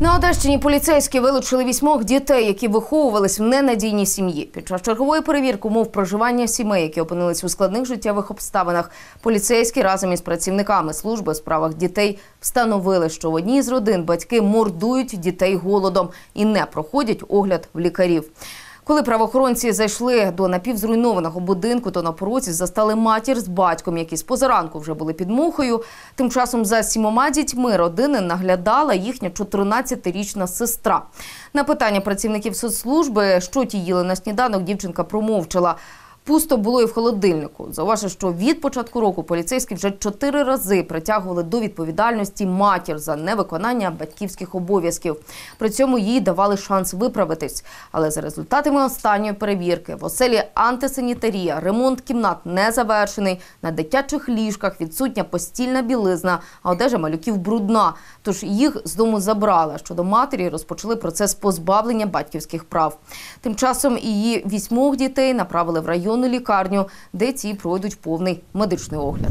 На Одещині поліцейські вилучили вісьмох дітей, які виховувались в ненадійній сім'ї. Під час чергової перевірки умов проживання сімей, які опинились у складних життєвих обставинах, поліцейські разом із працівниками служби у справах дітей встановили, що в одній з родин батьки мордують дітей голодом і не проходять огляд в лікарів. Коли правоохоронці зайшли до напівзруйнованого будинку, то на порозі застали матір з батьком, які з позаранку вже були під мухою. Тим часом за сімома дітьми родини наглядала їхня 14-річна сестра. На питання працівників соцслужби, що ті їли на сніданок, дівчинка промовчала. Пусто було і в холодильнику. Зауважу, що від початку року поліцейські вже чотири рази притягували до відповідальності матір за невиконання батьківських обов'язків. При цьому їй давали шанс виправитись. Але за результатами останньої перевірки в оселі антисанітарія, ремонт кімнат не завершений. На дитячих ліжках відсутня постільна білизна, а одежа малюків брудна. Тож їх з дому забрали. Щодо матері розпочали процес позбавлення батьківських прав. Тим часом її вісьмох дітей направили в районну лікарню, де ці пройдуть повний медичний огляд.